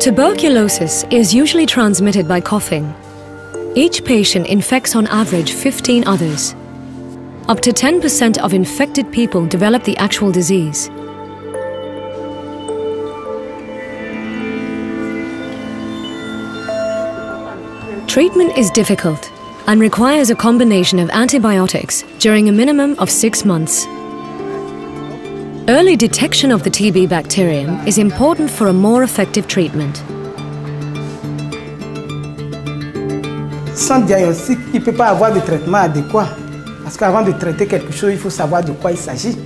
Tuberculosis is usually transmitted by coughing. Each patient infects on average 15 others. Up to 10% of infected people develop the actual disease. Treatment is difficult and requires a combination of antibiotics during a minimum of six months. Early detection of the TB bacterium is important for a more effective treatment. Sans diagnostic, il ne peut pas avoir de traitement adéquat. Parce qu'avant de traiter quelque chose, il faut savoir de quoi il s'agit.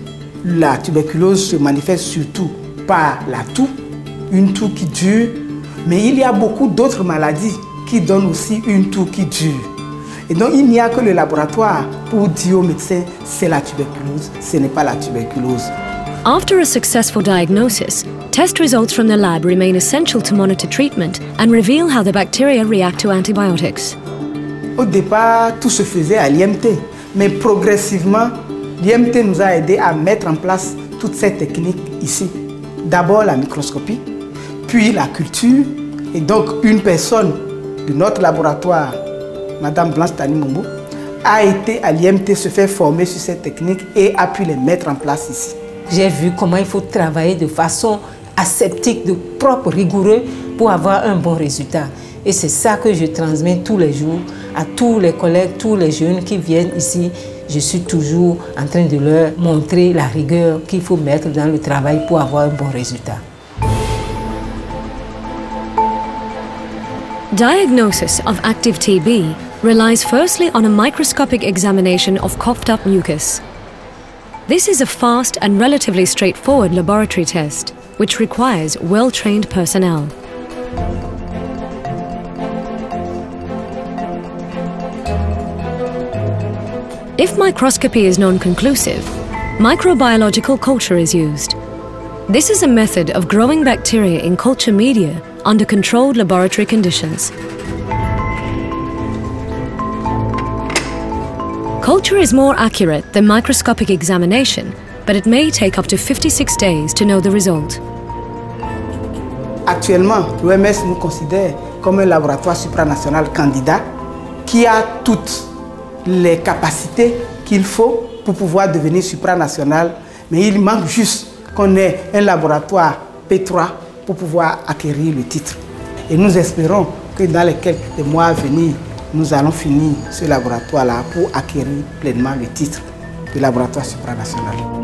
La tuberculose se manifeste surtout par la toux, une toux qui dure, mais il y a beaucoup d'autres maladies qui donnent aussi une toux qui dure. Et donc il n'y a que le laboratoire pour dire au médecin c'est la tuberculose, ce n'est pas la tuberculose. After a successful diagnosis, test results from the lab remain essential to monitor treatment and reveal how the bacteria react to antibiotics. Au départ, tout se faisait à l'IMT, mais progressivement, l'IMT nous a aidé à mettre en place toutes ces techniques ici. D'abord la microscopie, puis la culture, et donc une personne de notre laboratoire, Madame Blanche Tani Mombo, a été à l'IMT se faire former sur ces techniques et a pu les mettre en place ici. J'ai vu comment il faut travailler de façon aseptique, de propre, rigoureux pour avoir un bon résultat. Et c'est ça que je transmets tous les jours à tous les collègues, tous les jeunes qui viennent ici. Je suis toujours en train de leur montrer la rigueur qu'il faut mettre dans le travail pour avoir un bon résultat. Diagnosis of active TB relies firstly on a microscopic examination of coughed up mucus. This is a fast and relatively straightforward laboratory test, which requires well trained personnel. If microscopy is non conclusive, microbiological culture is used. This is a method of growing bacteria in culture media under controlled laboratory conditions. Culture is more accurate than microscopic examination, but it may take up to 56 days to know the result. Actuellement, l'OMS nous considère comme un laboratoire supranational candidat qui a toutes les capacités qu'il faut pour pouvoir devenir supranational, mais il manque juste qu'on ait un laboratoire P3 pour pouvoir acquérir le titre. Et nous espérons que dans les quelques mois à venir, nous allons finir ce laboratoire-là pour acquérir pleinement le titre de laboratoire supranational.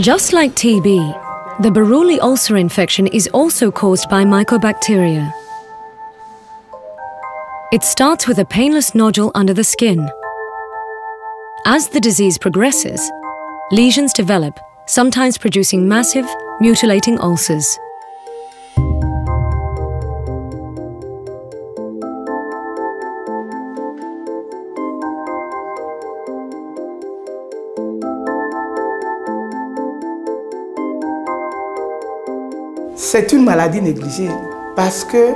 Just like TB, the Buruli ulcer infection is also caused by mycobacteria. It starts with a painless nodule under the skin. As the disease progresses, lesions develop, sometimes producing massive, mutilating ulcers. C'est une maladie négligée parce que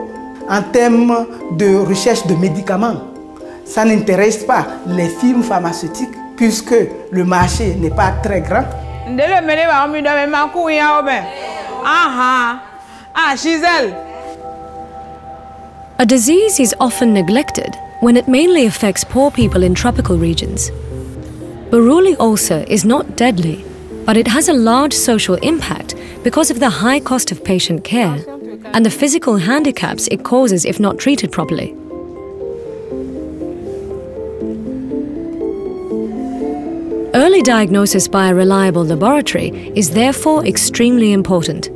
en termes de recherche de médicaments, ça n'intéresse pas les firmes pharmaceutiques puisque le marché n'est pas très grand. Ah. A disease is often neglected when it mainly affects poor people in tropical regions. Buruli ulcer is not deadly, but it has a large social impact because of the high cost of patient care and the physical handicaps it causes if not treated properly. Early diagnosis by a reliable laboratory is therefore extremely important.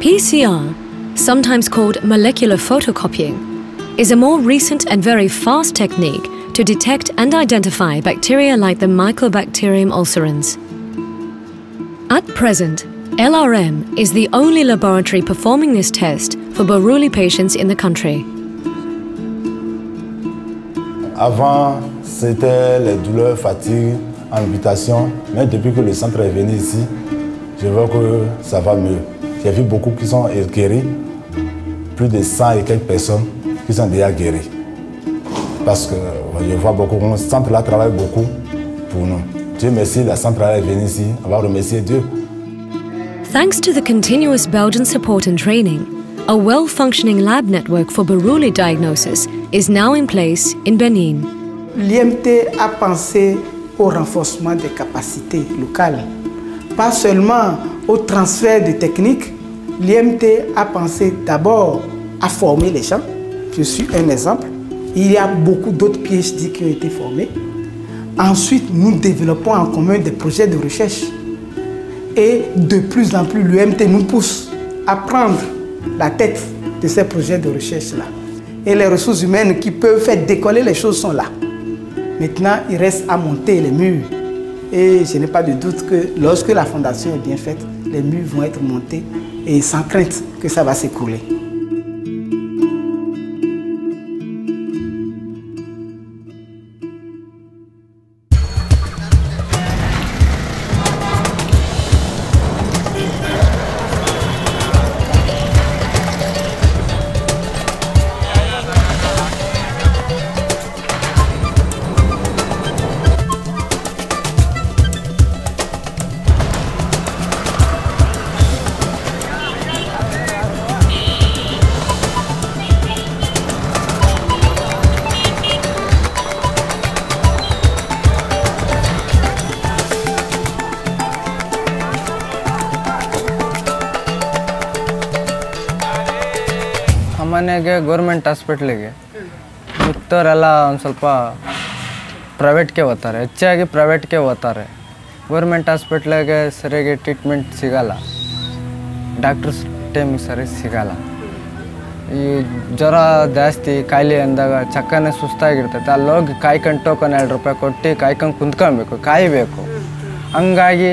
PCR, sometimes called molecular photocopying, is a more recent and very fast technique to detect and identify bacteria like the Mycobacterium ulcerans. At present, LRM is the only laboratory performing this test for Buruli patients in the country. Avant, c'était les douleurs, fatigue, amputation. Mais depuis que le centre est venu ici, je vois que ça va mieux. J'ai vu beaucoup qui sont guéris, plus de 100 et quelques personnes qui sont déjà guéries. Parce que je vois beaucoup, le centre-là travaille beaucoup pour nous. Dieu merci, le centre-là est venu ici. On va remercier Dieu. Thanks to the continuous Belgian support and training, a well functioning lab network for Baruli diagnosis is now in place in Benin. L'IMT a pensé au renforcement des capacités locales, pas seulement au transfert de techniques. L'IMT a pensé d'abord à former les gens. Je suis un exemple. Il y a beaucoup d'autres PhD qui ont été formés. Ensuite, nous développons en commun des projets de recherche. Et de plus en plus, l'UMT nous pousse à prendre la tête de ces projets de recherche-là. Et les ressources humaines qui peuvent faire décoller les choses sont là. Maintenant, il reste à monter les murs. Et je n'ai pas de doute que lorsque la fondation est bien faite, les murs vont être montés et sans crainte que ça va s'écrouler. ಹಾಸ್ಪಿಟ್ಲಿಗೆ. ಮಿಕ್ಕವರೆಲ್ಲ ಒಂದು ಸ್ವಲ್ಪ ಪ್ರೈವೇಟ್ಗೆ ಓದ್ತಾರೆ. ಹೆಚ್ಚಾಗಿ ಪ್ರೈವೇಟ್ಗೆ ಓದ್ತಾರೆ. Government ಹಾಸ್ಪಿಟ್ಲಿಗೆ ಸರಿಯಾಗಿ treatment ಸಿಗಲ್ಲ. Doctors ಟೈಮಿಗೆ ಸರಿ ಸಿಗಲ್ಲ. ಈ ಜ್ವರ ಜಾಸ್ತಿ ಕಾಯಿಲೆ ಅಂದಾಗ ಚಕ್ಕನೆ ಸುಸ್ತಾಗಿರ್ತೈತೆ. ಅಲ್ಲಿ ಹೋಗಿ ಕಾಯ್ಕೊಂಡು ಟೋಕನ್ ಎರಡು ರೂಪಾಯಿ ಕೊಟ್ಟು ಕಾಯ್ಕೊಂಡು ಕುಂತ್ಕೊಬೇಕು ಕಾಯಬೇಕು. ಹಂಗಾಗಿ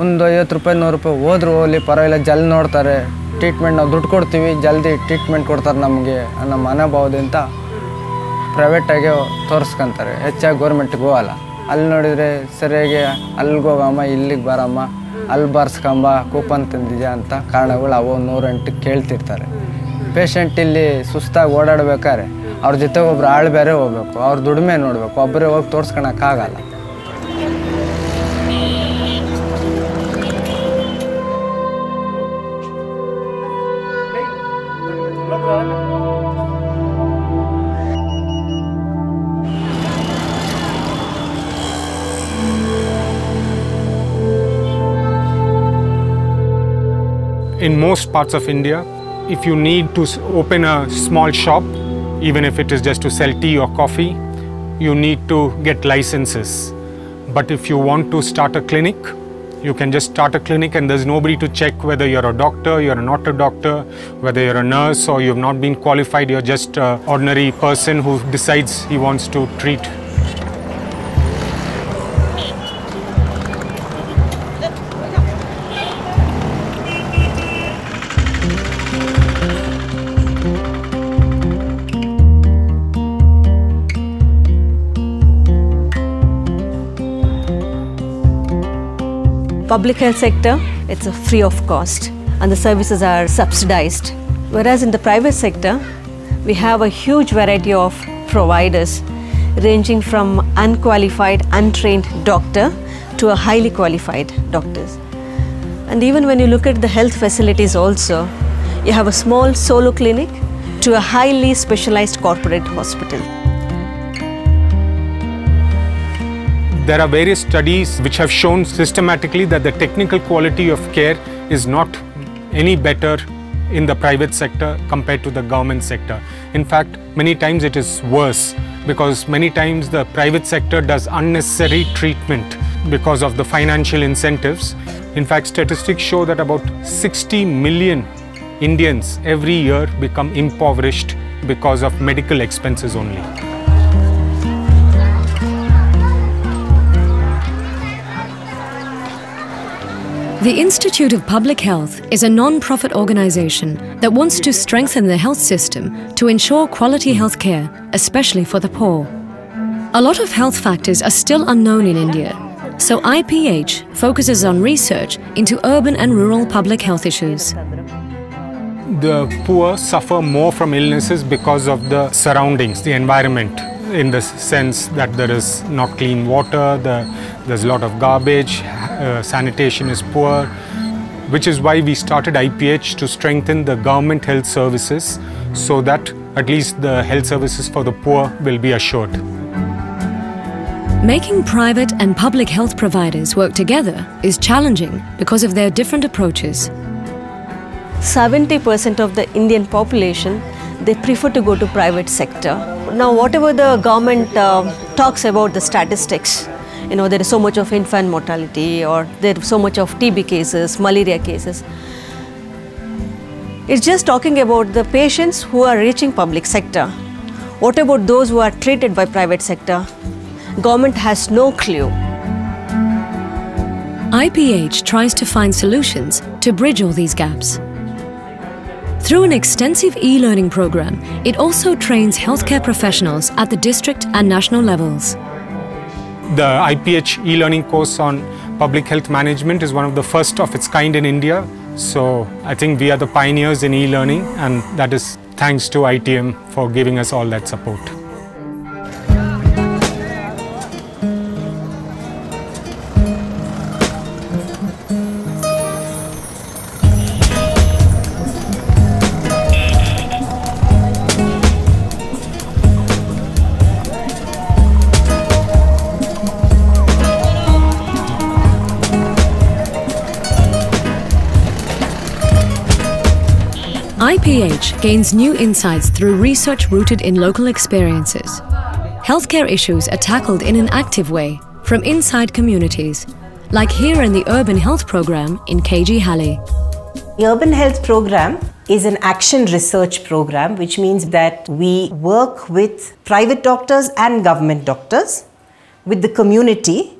ಒಂದು ಐವತ್ತು ರೂಪಾಯಿ, ನೂರು ರೂಪಾಯಿ ಹೋದ್ರು ಹೋಗ್ಲಿ, ಪರವಾಗಿಲ್ಲ ಜಲ್ ನೋಡ್ತಾರೆ. ಟ್ರೀಟ್ಮೆಂಟ್ ನಾವು ದುಡ್ಡು ಕೊಡ್ತೀವಿ, ಜಲ್ದಿ ಟ್ರೀಟ್ಮೆಂಟ್ ಕೊಡ್ತಾರೆ ನಮಗೆ ಅನ್ನೋ ಮನೋಭಾವದಿಂದ ಪ್ರೈವೇಟಾಗೆ ತೋರಿಸ್ಕೊಂತಾರೆ. ಹೆಚ್ಚಾಗಿ ಗೌರ್ಮೆಂಟ್ಗೆ ಹೋಗಲ್ಲ. ಅಲ್ಲಿ ನೋಡಿದರೆ ಸರಿಯಾಗಿ ಅಲ್ಲಿಗೆ ಹೋಗಮ್ಮ, ಇಲ್ಲಿಗೆ ಬರಮ್ಮ, ಅಲ್ಲಿ ಬರ್ಸ್ಕೊಂಬ, ಕೂಪನ್ ತಂದಿದ್ಯಾ ಅಂತ ಕಾರಣಗಳು ಅವು ನೂರೆಂಟು ಕೇಳ್ತಿರ್ತಾರೆ. ಪೇಷಂಟ್ ಇಲ್ಲಿ ಸುಸ್ತಾಗಿ ಓಡಾಡ್ಬೇಕಾದ್ರೆ ಅವ್ರ ಜೊತೆ ಒಬ್ರು ಆಳು ಬೇರೆ ಹೋಗ್ಬೇಕು, ಅವ್ರ ದುಡಿಮೆ ನೋಡಬೇಕು ಒಬ್ಬರೇ ಹೋಗಿ ತೋರ್ಸ್ಕೊಳಕ್ಕಾಗಲ್ಲ in most parts of India, if you need to open a small shop, even if it is just to sell tea or coffee, you need to get licenses. But if you want to start a clinic, you can just start a clinic and there's nobody to check whether you're a doctor, you're not a doctor, whether you're a nurse or you've not been qualified, you're just an ordinary person who decides he wants to treat public health sector, it's a free of cost and the services are subsidized. Whereas in the private sector, we have a huge variety of providers ranging from unqualified, untrained doctor to a highly qualified doctors. And even when you look at the health facilities also, you have a small solo clinic to a highly specialized corporate hospital. There are various studies which have shown systematically that the technical quality of care is not any better in the private sector compared to the government sector. In fact, many times it is worse because many times the private sector does unnecessary treatment because of the financial incentives. In fact, statistics show that about 60 million Indians every year become impoverished because of medical expenses only. The Institute of Public Health is a non profit organization that wants to strengthen the health system to ensure quality health care, especially for the poor. A lot of health factors are still unknown in India, so IPH focuses on research into urban and rural public health issues. The poor suffer more from illnesses because of the surroundings, the environment, in the sense that there is not clean water, the, there's a lot of garbage, uh, sanitation is poor, which is why we started IPH to strengthen the government health services so that at least the health services for the poor will be assured. Making private and public health providers work together is challenging because of their different approaches. 70% of the Indian population they prefer to go to private sector. Now whatever the government uh, talks about the statistics, you know there is so much of infant mortality or there is so much of TB cases, malaria cases. It's just talking about the patients who are reaching public sector. What about those who are treated by private sector? Government has no clue. IPH tries to find solutions to bridge all these gaps. Through an extensive e learning program, it also trains healthcare professionals at the district and national levels. The IPH e learning course on public health management is one of the first of its kind in India. So I think we are the pioneers in e learning, and that is thanks to ITM for giving us all that support. IPH gains new insights through research rooted in local experiences. Healthcare issues are tackled in an active way from inside communities, like here in the Urban Health Program in KG Halli. The Urban Health Program is an action research program, which means that we work with private doctors and government doctors, with the community,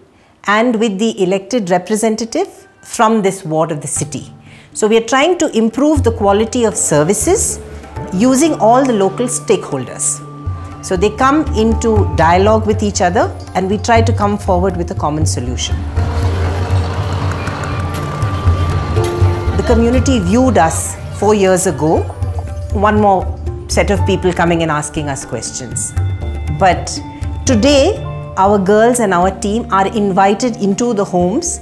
and with the elected representative from this ward of the city. So we are trying to improve the quality of services using all the local stakeholders. So they come into dialogue with each other and we try to come forward with a common solution. The community viewed us four years ago, one more set of people coming and asking us questions. But today, our girls and our team are invited into the homes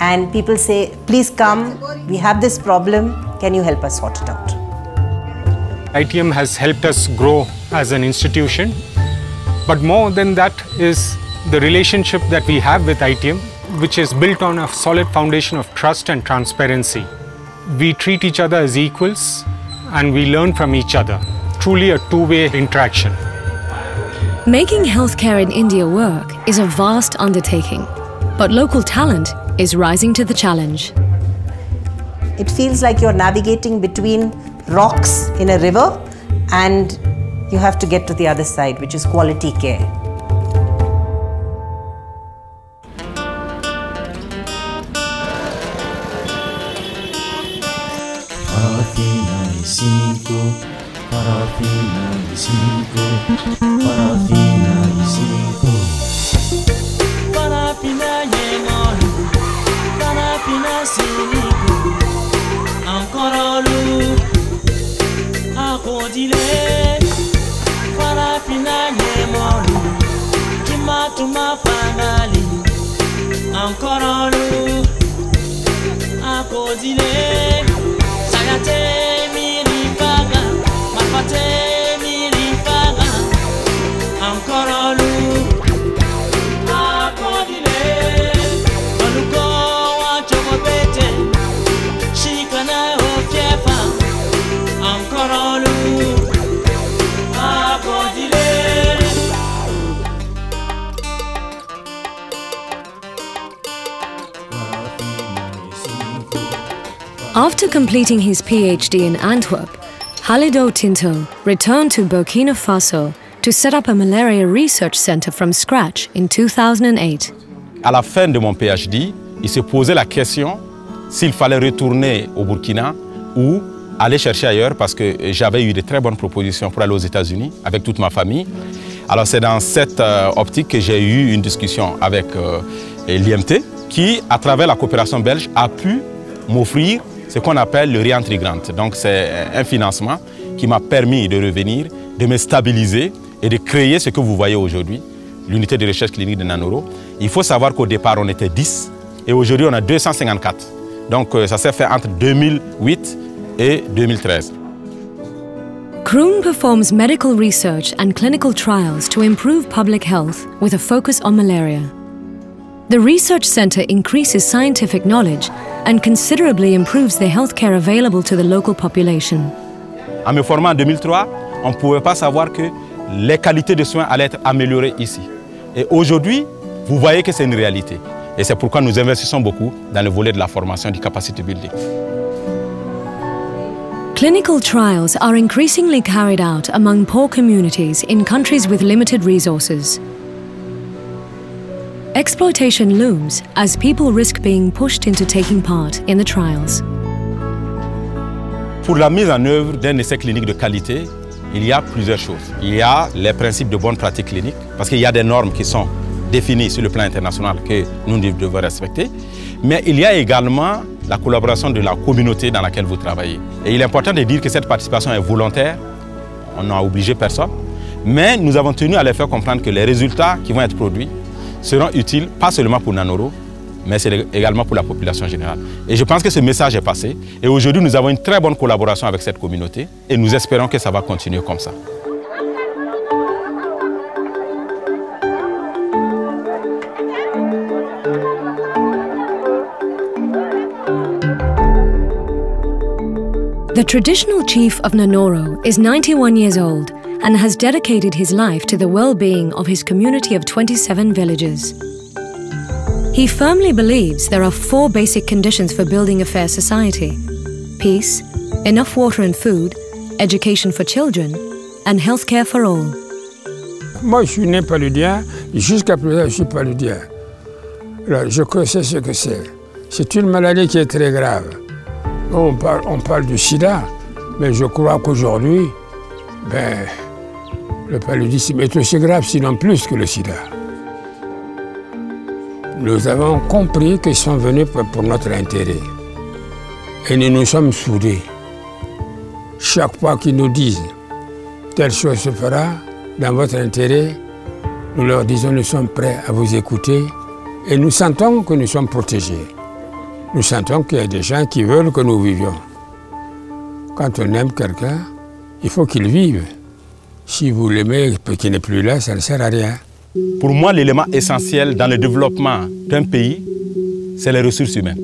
and people say, please come, we have this problem, can you help us sort it out? ITM has helped us grow as an institution, but more than that is the relationship that we have with ITM, which is built on a solid foundation of trust and transparency. We treat each other as equals and we learn from each other. Truly a two-way interaction. Making healthcare in India work is a vast undertaking, but local talent is rising to the challenge. It feels like you're navigating between rocks in a river and you have to get to the other side, which is quality care. Encore lu, akodile. Sayate mirifaga, mafate mirifaga, ancora After completing his PhD in Antwerp, Halido Tinto returned to Burkina Faso to set up a malaria research center from scratch in 2008. À la fin de mon PhD, il se posait la question, s'il fallait retourner au Burkina ou aller chercher ailleurs parce que j'avais eu de très bonnes propositions pour aller aux États-Unis avec toute ma famille. Alors c'est dans cette euh, optique que j'ai eu une discussion avec euh, l'IMT qui, à travers la coopération belge, a pu m'offrir ce qu'on appelle le. Donc c'est un financement qui m'a permis de revenir, de me stabiliser et de créer ce que vous voyez aujourd'hui, l'unité de recherche clinique de Nanoro. Il faut savoir qu'au départ, on était 10 et aujourd'hui, on a 254. Donc euh, ça s'est fait entre 2008 et 2013. Kroon performs medical research and clinical trials to improve public health with a focus on malaria. The research center increases scientific knowledge and considerably improves the healthcare available to the local population. En me formant en 2003, on ne pouvait pas savoir que les qualités de soins allaient être améliorées ici. Et aujourd'hui, vous voyez que c'est une réalité. Et c'est pourquoi nous investissons beaucoup dans le volet de la formation du capacity building. Clinical trials are increasingly carried out among poor communities in countries with limited resources. Exploitation looms as people risk being pushed into taking part in the trials. Pour la mise en œuvre d'un essai clinique de qualité, il y a plusieurs choses. Il y a les principes de bonne pratique clinique, parce qu'il y a des normes qui sont définies sur le plan international que nous devons respecter. Mais il y a également la collaboration de la communauté dans laquelle vous travaillez. Et il est important de dire que cette participation est volontaire, on n'a obligé personne, mais nous avons tenu à les faire comprendre que les résultats qui vont être produits seront utiles, pas seulement pour Nanoro, mais c'est également pour la population générale. Et je pense que ce message est passé. Et aujourd'hui, nous avons une très bonne collaboration avec cette communauté et nous espérons que ça va continuer comme ça. The traditional chief of Nanoro is 91 years old and has dedicated his life to the well being of his community of 27 villages. He firmly believes there are four basic conditions for building a fair society peace, enough water and food, education for children, and healthcare for all. Moi, je suis né paludien, jusqu'à présent, je suis paludien. Alors, je sais ce que c'est. C'est une maladie qui est très grave. On parle, on parle du sida, mais je crois qu'aujourd'hui, ben, le paludisme est aussi grave, sinon plus que le sida. Nous avons compris qu'ils sont venus pour, notre intérêt. Et nous nous sommes soudés. Chaque fois qu'ils nous disent telle chose se fera dans votre intérêt, nous leur disons nous sommes prêts à vous écouter et nous sentons que nous sommes protégés. Nous sentons qu'il y a des gens qui veulent que nous vivions. Quand on aime quelqu'un, il faut qu'il vive. Si vous l'aimez et qu'il n'est plus là, ça ne sert à rien. Pour moi, l'élément essentiel dans le développement d'un pays, c'est les ressources humaines.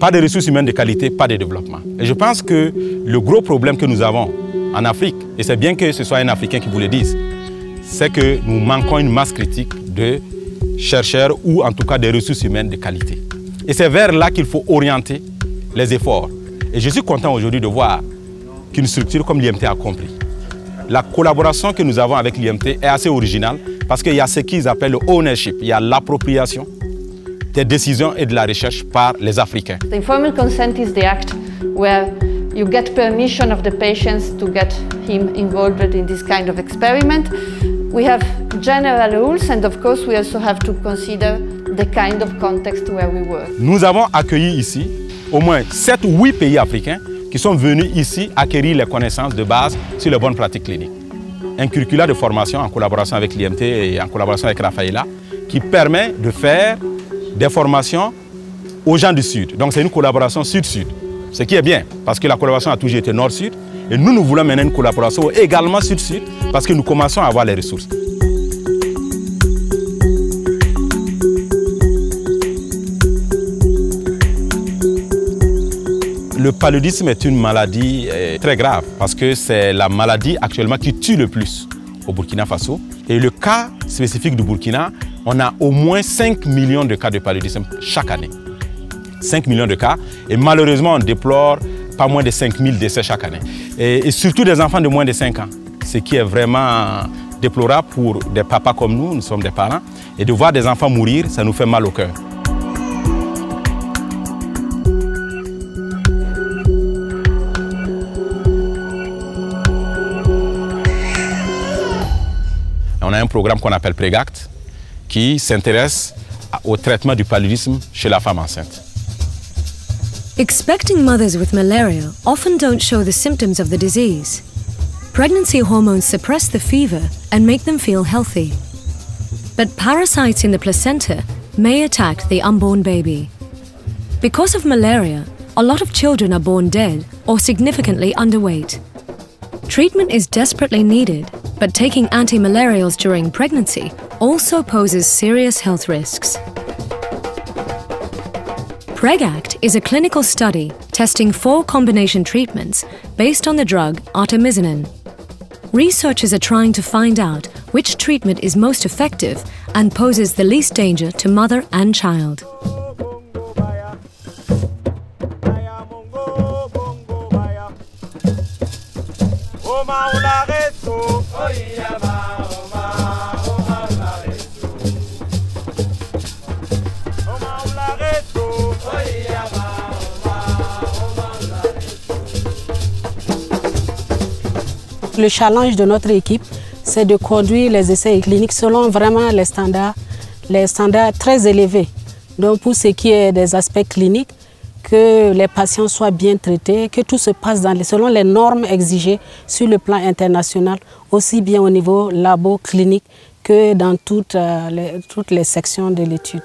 Pas de ressources humaines de qualité, pas de développement. Et je pense que le gros problème que nous avons en Afrique, et c'est bien que ce soit un Africain qui vous le dise, c'est que nous manquons une masse critique de chercheurs ou en tout cas des ressources humaines de qualité. Et c'est vers là qu'il faut orienter les efforts. Et je suis content aujourd'hui de voir qu'une structure comme l'IMT a compris. La collaboration que nous avons avec l'IMT est assez originale parce qu'il y a ce qu'ils appellent le ownership, il y a l'appropriation des décisions et de la recherche par les Africains. The informed consent is the act where you get permission of the patients to get him involved in this kind of experiment. We have general rules and of course we also have to consider the kind of context where we work. Nous avons accueilli ici au moins 7 ou 8 pays africains qui sont venus ici acquérir les connaissances de base sur les bonnes pratiques cliniques. Un curricula de formation en collaboration avec l'IMT et en collaboration avec Rafaela qui permet de faire des formations aux gens du Sud. Donc c'est une collaboration Sud-Sud, ce qui est bien parce que la collaboration a toujours été Nord-Sud et nous, nous voulons mener une collaboration également Sud-Sud parce que nous commençons à avoir les ressources. Le paludisme est une maladie euh, très grave parce que c'est la maladie actuellement qui tue le plus au Burkina Faso. Et le cas spécifique du Burkina, on a au moins 5 millions de cas de paludisme chaque année. 5 millions de cas. Et malheureusement, on déplore pas moins de 5 000 décès chaque année. Et, et surtout des enfants de moins de 5 ans. Ce qui est vraiment déplorable pour des papas comme nous, nous sommes des parents. Et de voir des enfants mourir, ça nous fait mal au cœur. Un programme qu'on appelle PregAct, qui s'intéresse au traitement du paludisme chez la femme enceinte. Expecting mothers with malaria often don't show the symptoms of the disease. Pregnancy hormones suppress the fever and make them feel healthy. But parasites in the placenta may attack the unborn baby. Because of malaria, a lot of children are born dead or significantly underweight. Treatment is desperately needed, but taking anti-malarials during pregnancy also poses serious health risks. PregAct is a clinical study testing four combination treatments based on the drug artemisinin. Researchers are trying to find out which treatment is most effective and poses the least danger to mother and child. Le challenge de notre équipe, c'est de conduire les essais cliniques selon vraiment les standards, les standards très élevés. Donc pour ce qui est des aspects cliniques, que les patients soient bien traités, que tout se passe dans les, selon les normes exigées sur le plan international, aussi bien au niveau labo clinique que dans toutes, euh, les, toutes les sections de l'étude.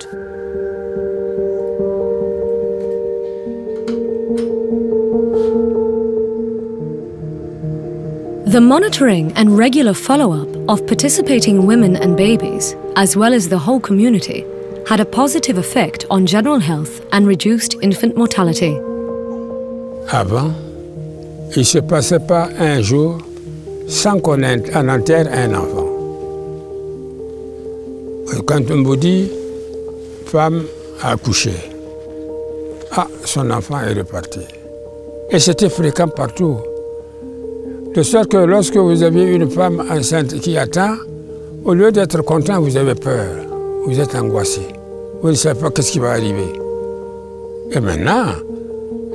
The monitoring and regular follow up of participating women and babies, as well as the whole community, had a positive effect on general health and reduced infant mortality. Avant, il ne se passait pas un jour sans qu'on en enterre un enfant. Quand on vous dit femme a accouché, ah, son enfant est reparti. Et c'était fréquent partout. De sorte que lorsque vous avez une femme enceinte qui attend, au lieu d'être content, vous avez peur, vous êtes angoissé. Vous ne savez pas qu'est-ce qui va arriver. Et maintenant,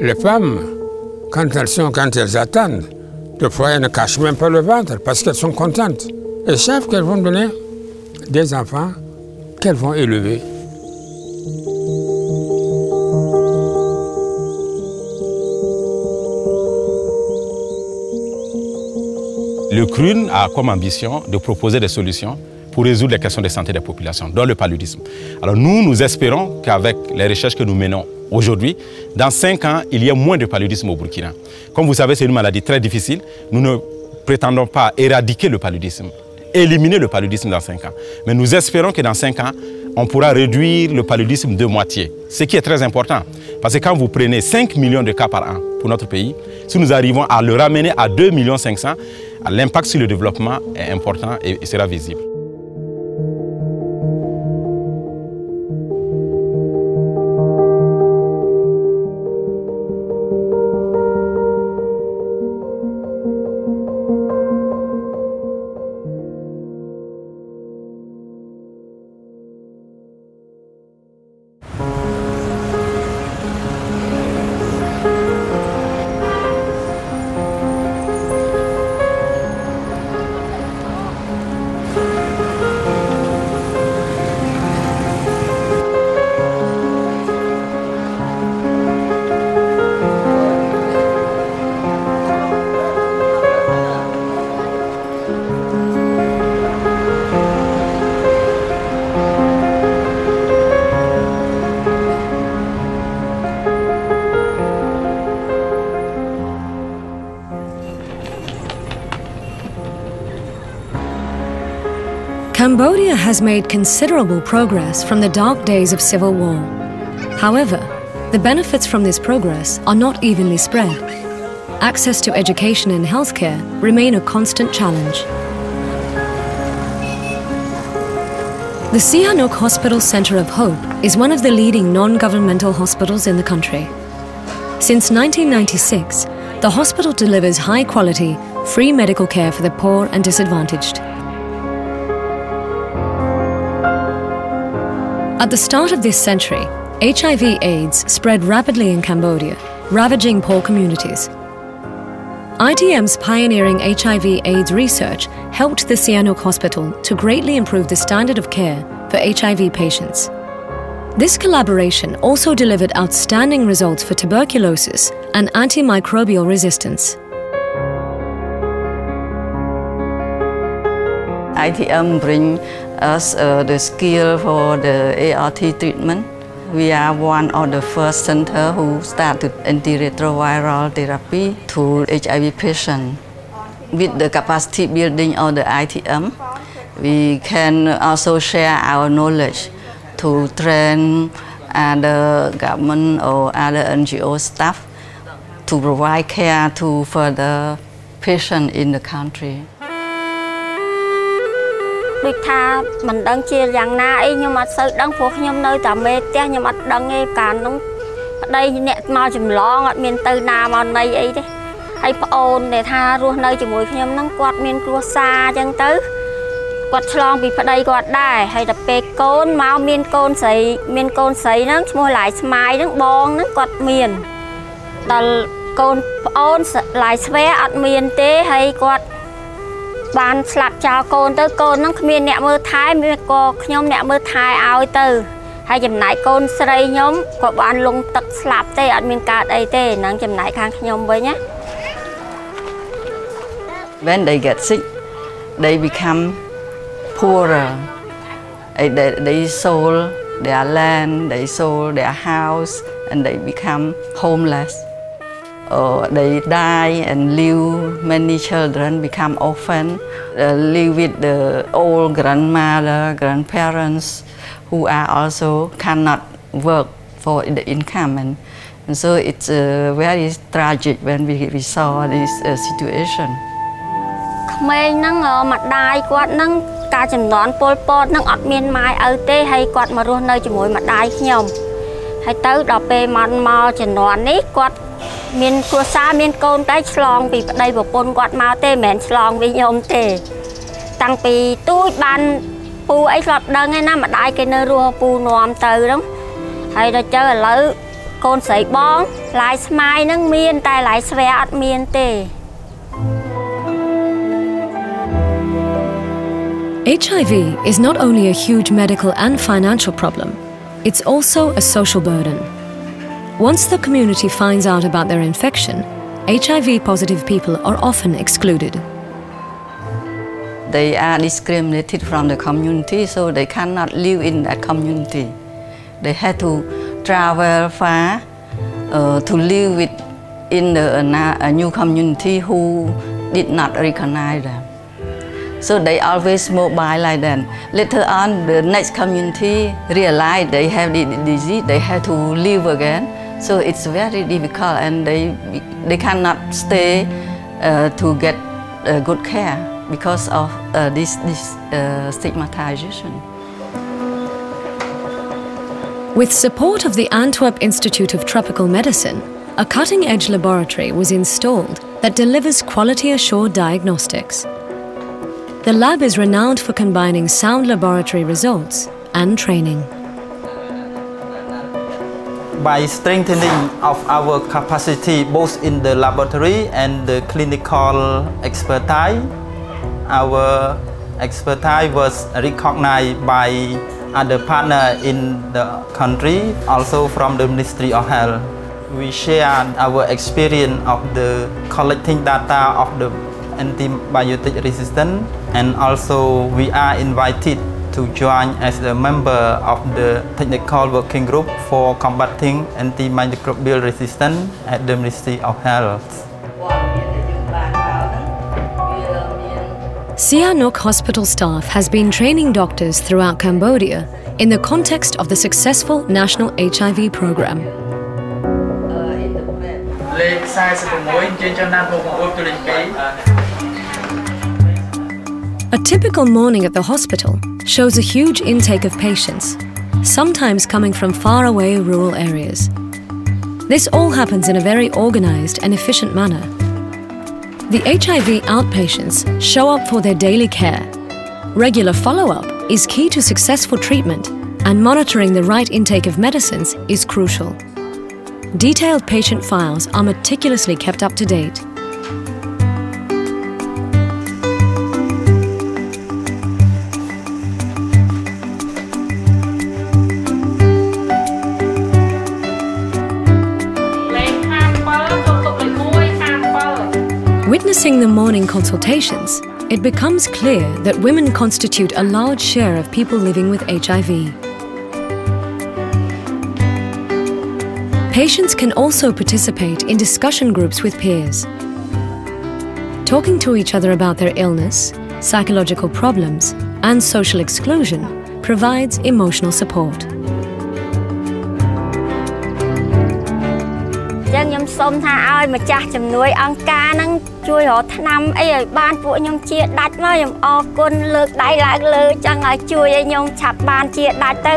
les femmes, quand elles sont, quand elles attendent, fois elles ne cachent même pas le ventre parce qu'elles sont contentes. Elles savent qu'elles vont donner des enfants qu'elles vont élever. Le CRUN a comme ambition de proposer des solutions pour résoudre les questions de santé des populations, dont le paludisme. Alors nous, nous espérons qu'avec les recherches que nous menons aujourd'hui, dans cinq ans, il y ait moins de paludisme au Burkina. Comme vous savez, c'est une maladie très difficile. Nous ne prétendons pas éradiquer le paludisme, éliminer le paludisme dans cinq ans. Mais nous espérons que dans cinq ans, on pourra réduire le paludisme de moitié, ce qui est très important. Parce que quand vous prenez 5 millions de cas par an pour notre pays, si nous arrivons à le ramener à 2 500 000, l'impact sur le développement est important et sera visible. Cambodia has made considerable progress from the dark days of civil war. However, the benefits from this progress are not evenly spread. Access to education and healthcare remain a constant challenge. The Sihanouk Hospital Center of Hope is one of the leading non-governmental hospitals in the country. Since 1996, the hospital delivers high-quality, free medical care for the poor and disadvantaged. At the start of this century, HIV AIDS spread rapidly in Cambodia, ravaging poor communities. ITM's pioneering HIV AIDS research helped the Sihanouk Hospital to greatly improve the standard of care for HIV patients. This collaboration also delivered outstanding results for tuberculosis and antimicrobial resistance. ITM bring us uh, the skill for the ART treatment. We are one of the first center who started antiretroviral therapy to HIV patients. With the capacity building of the ITM, we can also share our knowledge to train other government or other NGO staff to provide care to further patients in the country. ដូចថាមិនដឹងជាយ៉ាងណាអីខ្ញុំអត់សូវដឹងព្រោះខ្ញុំនៅតែមេផ្ទះខ្ញុំអត់ដឹងទេកាលនោះប្តីអ្នកមកចម្លងអត់មានទៅណាមកណីអីទេហើយប្អូនដែលថារស់នៅជាមួយខ្ញុំហ្នឹងគាត់មានគ្រួសារអញ្ចឹងទៅគាត់ឆ្លងពីប្តីគាត់ដែរហើយតែពេលកូនមកមានកូនស្រីមានកូនស្រីហ្នឹងឈ្មោះឡាយស្មាយហ្នឹងបងហ្នឹងគាត់មានដល់កូនប្អូនឡាយស្វែអត់មានទេហើយគាត់ បានស្លាប់ចោលកូនទៅកូនហ្នឹងគ្មានអ្នកមើលថែមានក៏ខ្ញុំអ្នកមើលថែឲ្យទៅហើយចំណាយកូនស្រីខ្ញុំក៏បានលងទឹកស្លាប់ទេអត់មានកើតអីទេហ្នឹងចំណាយខាងខ្ញុំវិញណា When they get sick they become poorer they, they sold their land they sold their house and they become homeless uh, they die and leave many children become orphan, uh, live with the old grandmother, grandparents who are also cannot work for the income and, and so it's uh, very tragic when we, we saw this uh, situation. ក្មេងហ្នឹងម្ដាយគាត់ហ្នឹងការចំនួនពលពតហ្នឹងអត់មានម៉ែឪទេហើយគាត់មករស់នៅជាមួយម្ដាយខ្ញុំហើយទៅដល់ពេលមកមកចំនួននេះគាត់ មានគ្រួសារមានកូនតែឆ្លង ពីប្តីប្រពន្ធគាត់មកទេមិនមែនឆ្លងពីខ្ញុំទេ តាំងពីទូចបានពូអីធ្លាប់ដឹងឯណាម្ដាយគេនៅរស់ពូនាំទៅហ្នឹងហើយដល់ចៅឥឡូវកូនស្រីបងឡាយស្មាយហ្នឹងមានតែឡាយស្វែអត់មានទេ HIV is not only a huge medical and financial problem, it's also a social burden. Once the community finds out about their infection, HIV positive people are often excluded. They are discriminated from the community, so they cannot live in that community. They have to travel far uh, to live with in the, a new community who did not recognize them. So they always mobile like that. Later on, the next community realized they have the disease, they have to live again. So it's very difficult and they, they cannot stay uh, to get uh, good care because of uh, this, this uh, stigmatization. With support of the Antwerp Institute of Tropical Medicine, a cutting-edge laboratory was installed that delivers quality-assured diagnostics. The lab is renowned for combining sound laboratory results and training by strengthening of our capacity both in the laboratory and the clinical expertise, our expertise was recognized by other partners in the country, also from the Ministry of Health. We share our experience of the collecting data of the antibiotic resistance and also we are invited to join as a member of the technical working group for combating antimicrobial resistance at the Ministry of Health. Sihanouk hospital staff has been training doctors throughout Cambodia in the context of the successful national HIV program. A typical morning at the hospital shows a huge intake of patients, sometimes coming from faraway rural areas. This all happens in a very organized and efficient manner. The HIV outpatients show up for their daily care. Regular follow-up is key to successful treatment and monitoring the right intake of medicines is crucial. Detailed patient files are meticulously kept up to date. witnessing the morning consultations, it becomes clear that women constitute a large share of people living with HIV. Patients can also participate in discussion groups with peers. Talking to each other about their illness, psychological problems, and social exclusion provides emotional support. ចឹងខ្ញុំសូមថាឲ្យម្ចាស់ជំនួយអង្គការហ្នឹង ជួយរកថ្នាំអីឲ្យបានពួកខ្ញុំជាដាច់មកខ្ញុំអរគុណលើកដៃឡើងលើចឹងឲ្យជួយឲ្យខ្ញុំឆាប់បានជាដាច់ទៅ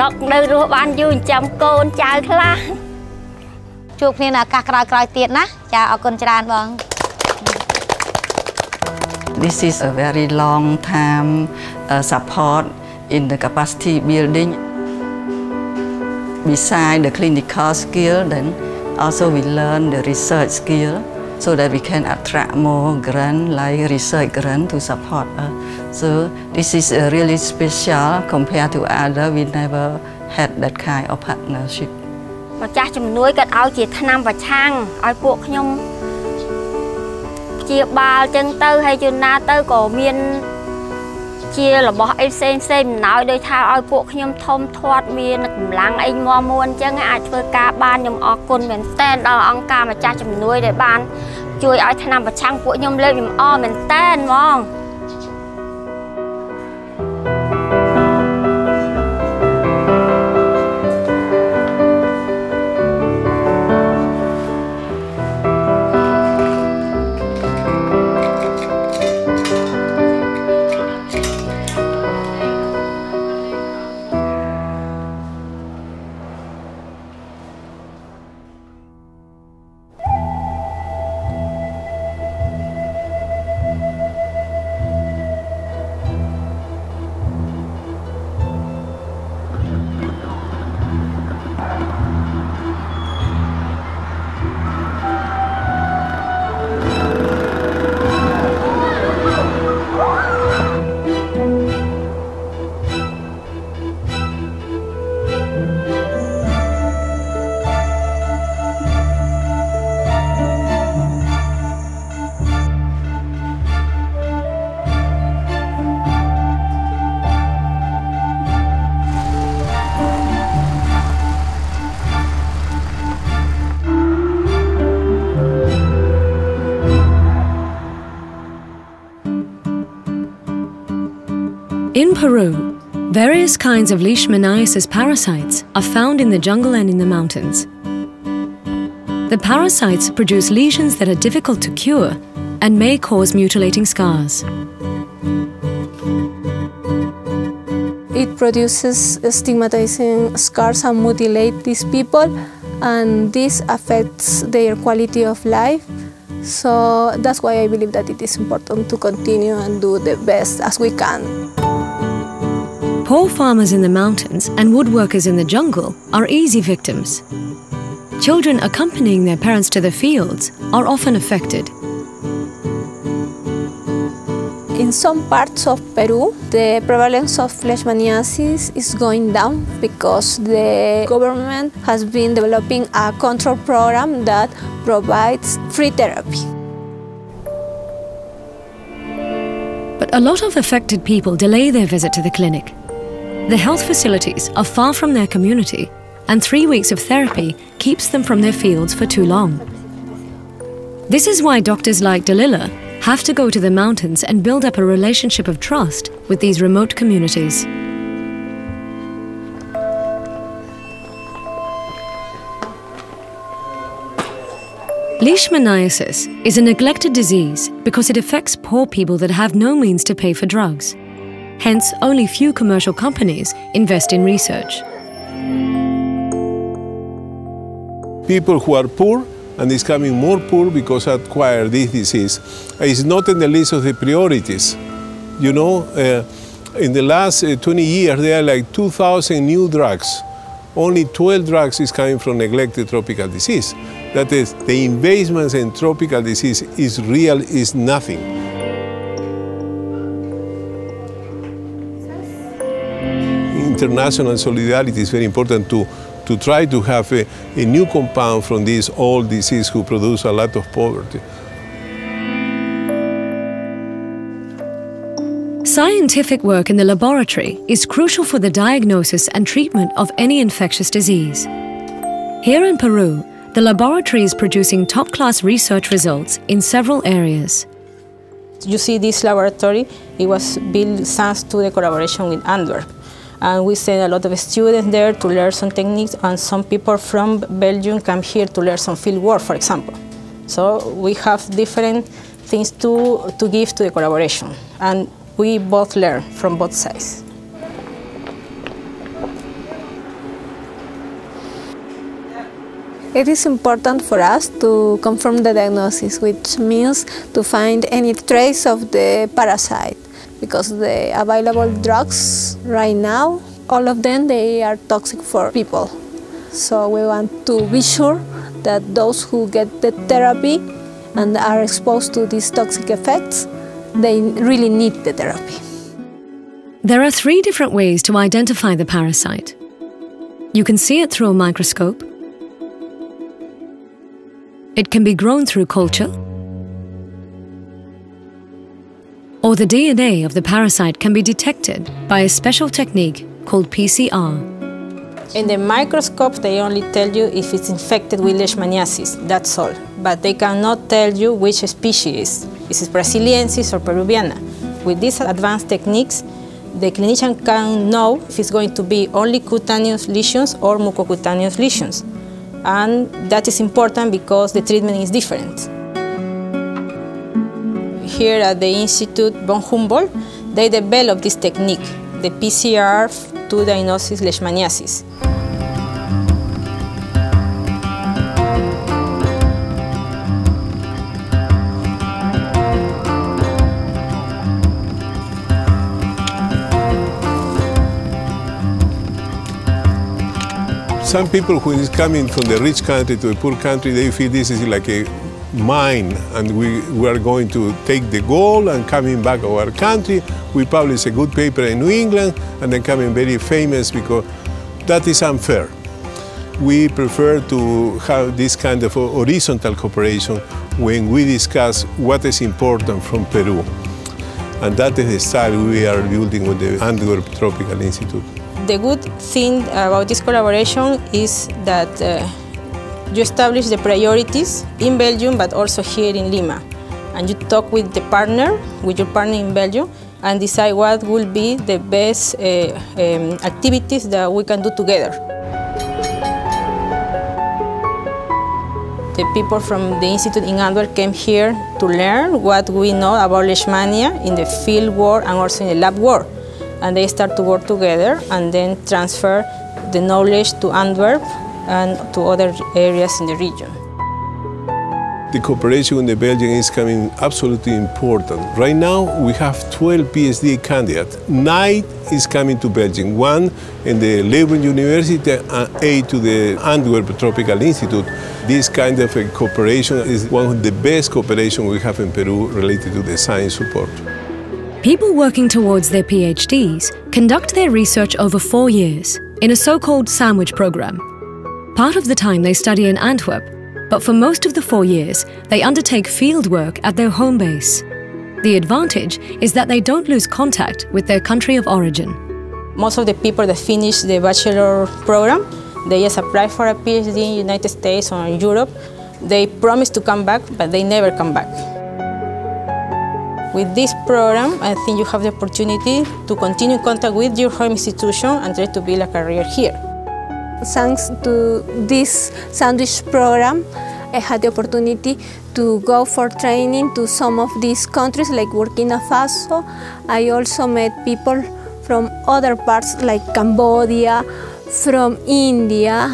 នឹកនៅរស់បានយូរចិញ្ចឹមកូនចៅខ្លះជួបគ្នានៅឱកាសក្រោយៗទៀតណាចាអរគុណច្រើនបង This is a very long time uh, support in the capacity building. Beside the clinical skill, then also we learn the research skill so that we can attract more grant like research grant to support us. So this is uh, really special compared to other. We never had that kind of partnership. ម្ចាស់ជំនួយគាត់ឲ្យជាថ្នាំប្រឆាំងឲ្យពួកខ្ញុំជាបាលចឹងទៅហើយជួនណាទៅក៏មាន ជារបស់អីផ្សេងផ្សេងមិនណោយដោយថាឲ្យពួកខ្ញុំធំធាត់មានកម្លាំងអីមមួនចឹងអាចធ្វើការបានខ្ញុំអរគុណមែនតែនដល់អង្គការម្ចាស់ជំនួយដែលបាន ជួយឲ្យថ្នាំប្រឆាំងពួកខ្ញុំលើកខ្ញុំអរមែនតែនហ្មង In Peru, various kinds of leishmaniasis parasites are found in the jungle and in the mountains. The parasites produce lesions that are difficult to cure and may cause mutilating scars. It produces stigmatizing scars and mutilate these people, and this affects their quality of life. So that's why I believe that it is important to continue and do the best as we can. Poor farmers in the mountains and woodworkers in the jungle are easy victims. Children accompanying their parents to the fields are often affected. In some parts of Peru, the prevalence of leishmaniasis is going down because the government has been developing a control program that provides free therapy. But a lot of affected people delay their visit to the clinic. The health facilities are far from their community, and three weeks of therapy keeps them from their fields for too long. This is why doctors like Dalila have to go to the mountains and build up a relationship of trust with these remote communities. Leishmaniasis is a neglected disease because it affects poor people that have no means to pay for drugs. Hence, only few commercial companies invest in research. People who are poor and is becoming more poor because acquire this disease is not in the list of the priorities. You know, uh, in the last uh, 20 years, there are like 2,000 new drugs. Only 12 drugs is coming from neglected tropical disease. That is, the investments in tropical disease is real, is nothing. international solidarity is very important to, to try to have a, a new compound from these old disease who produce a lot of poverty. Scientific work in the laboratory is crucial for the diagnosis and treatment of any infectious disease. Here in Peru, the laboratory is producing top-class research results in several areas. You see this laboratory, it was built thanks to the collaboration with Antwerp. And we send a lot of students there to learn some techniques and some people from Belgium come here to learn some field work, for example. So we have different things to, to give to the collaboration. And we both learn from both sides. It is important for us to confirm the diagnosis, which means to find any trace of the parasite, because the available drugs right now, all of them, they are toxic for people. So we want to be sure that those who get the therapy and are exposed to these toxic effects, they really need the therapy. There are three different ways to identify the parasite. You can see it through a microscope. It can be grown through culture. Or the DNA of the parasite can be detected by a special technique called PCR. In the microscope, they only tell you if it's infected with leishmaniasis, that's all. But they cannot tell you which species is it Braziliensis or Peruviana? With these advanced techniques, the clinician can know if it's going to be only cutaneous lesions or mucocutaneous lesions. And that is important because the treatment is different. Here at the Institute von Humboldt, they developed this technique, the PCR to diagnose leishmaniasis. Some people who is coming from the rich country to the poor country, they feel this is like a mine and we, we are going to take the gold and coming back to our country. We publish a good paper in New England and then coming very famous because that is unfair. We prefer to have this kind of horizontal cooperation when we discuss what is important from Peru. And that is the style we are building with the Antwerp Tropical Institute. The good thing about this collaboration is that uh, you establish the priorities in Belgium but also here in Lima. And you talk with the partner, with your partner in Belgium, and decide what will be the best uh, um, activities that we can do together. The people from the Institute in Antwerp came here to learn what we know about Leishmania in the field work and also in the lab work and they start to work together and then transfer the knowledge to Antwerp and to other areas in the region. The cooperation with the Belgian is coming absolutely important. Right now we have 12 PhD candidates. Nine is coming to Belgium, one in the Leuven University and eight to the Antwerp Tropical Institute. This kind of cooperation is one of the best cooperation we have in Peru related to the science support. People working towards their PhDs conduct their research over four years in a so called sandwich program. Part of the time they study in Antwerp, but for most of the four years, they undertake field work at their home base. The advantage is that they don't lose contact with their country of origin. Most of the people that finish the bachelor program, they just apply for a PhD in the United States or Europe. They promise to come back, but they never come back. With this program, I think you have the opportunity to continue contact with your home institution and try to build a career here. Thanks to this sandwich program, I had the opportunity to go for training to some of these countries like Burkina Faso. I also met people from other parts like Cambodia, from India,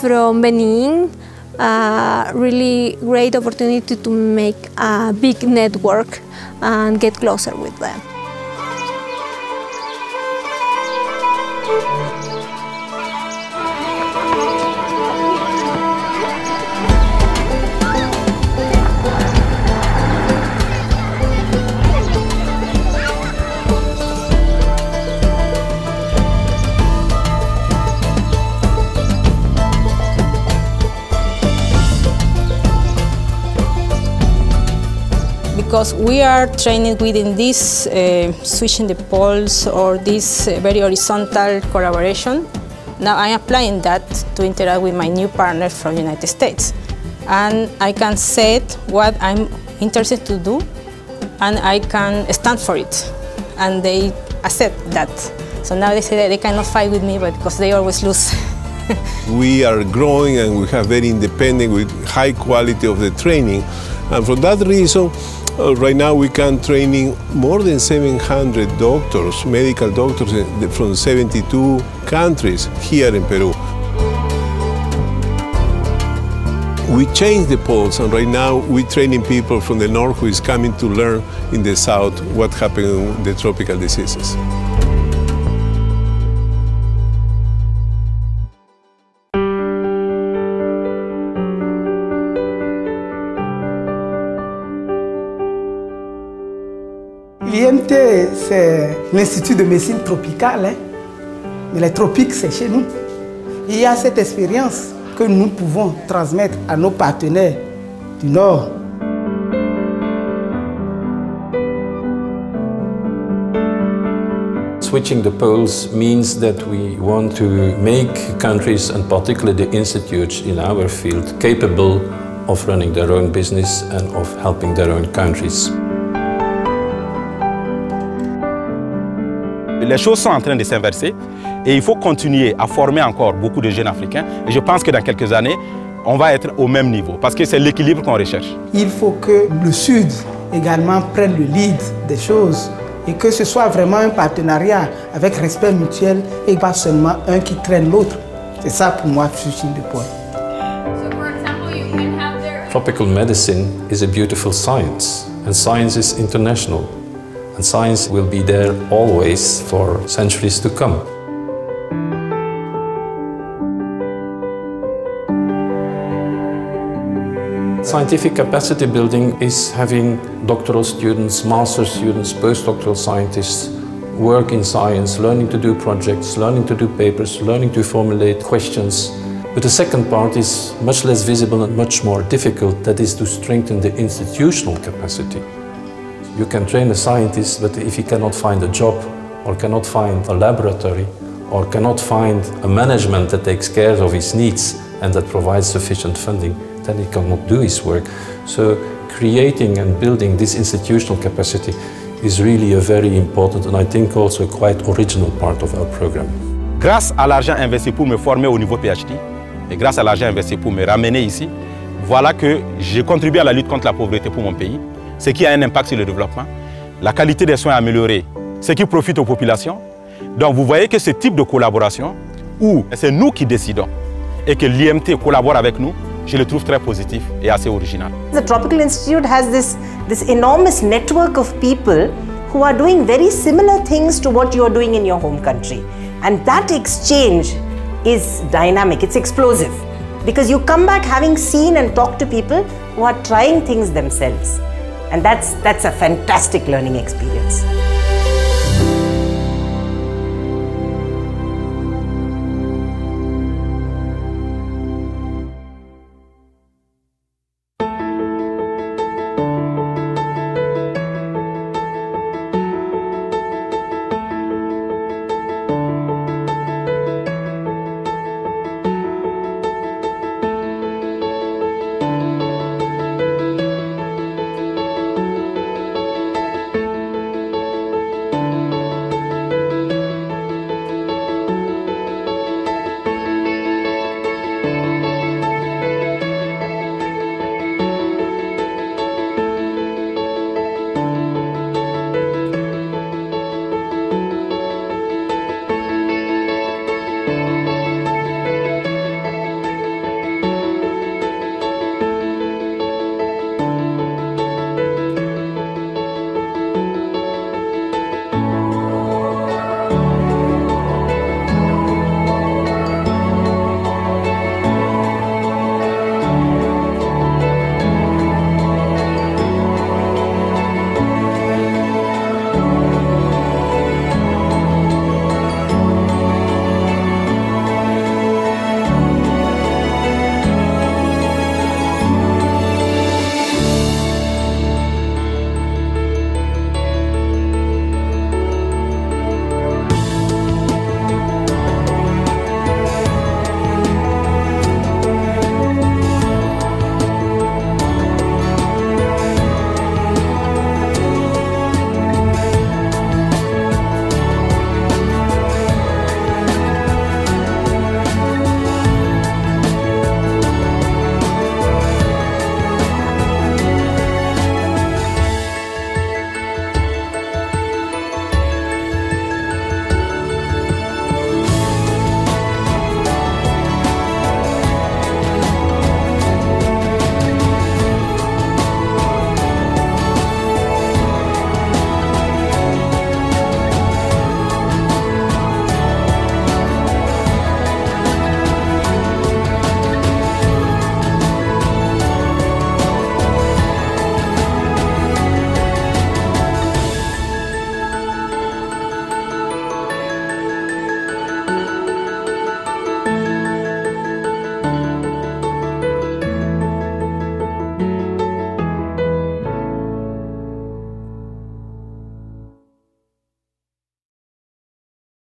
from Benin. Uh, really great opportunity to make a big network and get closer with them. Because we are training within this uh, switching the poles or this uh, very horizontal collaboration. Now I'm applying that to interact with my new partner from the United States. And I can set what I'm interested to do and I can stand for it. And they accept that. So now they say that they cannot fight with me, but because they always lose. we are growing and we have very independent with high quality of the training. And for that reason, uh, right now we can training more than 700 doctors, medical doctors from 72 countries here in Peru. We changed the poles and right now we're training people from the north who is coming to learn in the south what happened in the tropical diseases. l'Institut de médecine tropicale. Hein. Mais les tropiques, c'est chez nous. Il y a cette expérience que nous pouvons transmettre à nos partenaires du Nord. Switching the poles means that we want to make countries, and particularly the institutes in our field, capable of running their own business and of helping their own countries. Les choses sont en train de s'inverser et il faut continuer à former encore beaucoup de jeunes Africains. Et je pense que dans quelques années, on va être au même niveau parce que c'est l'équilibre qu'on recherche. Il faut que le Sud également prenne le lead des choses et que ce soit vraiment un partenariat avec respect mutuel et pas seulement un qui traîne l'autre. C'est ça pour moi, the point. Tropical medicine is a beautiful science, and science is international. And science will be there always for centuries to come. Scientific capacity building is having doctoral students, master students, postdoctoral scientists work in science, learning to do projects, learning to do papers, learning to formulate questions. But the second part is much less visible and much more difficult, that is to strengthen the institutional capacity. You can train a scientist, but if he cannot find a job, or cannot find a laboratory, or cannot find a management that takes care of his needs and that provides sufficient funding, then he cannot do his work. So creating and building this institutional capacity is really a very important and I think also a quite original part of our program. Grâce à l'argent investi pour me former au niveau PhD et grâce à l'argent investi pour me ramener ici, voilà que j'ai contribué à la lutte contre la pauvreté pour mon pays, ce qui a un impact sur le développement. La qualité des soins améliorée, ce qui profite aux populations. Donc vous voyez que ce type de collaboration, où c'est nous qui décidons et que l'IMT collabore avec nous, je le trouve très positif et assez original. The Tropical Institute has this, this enormous network of people who are doing very similar things to what you are doing in your home country. And that exchange is dynamic, it's explosive. Because you come back having seen and talked to people who are trying things themselves. And that's, that's a fantastic learning experience.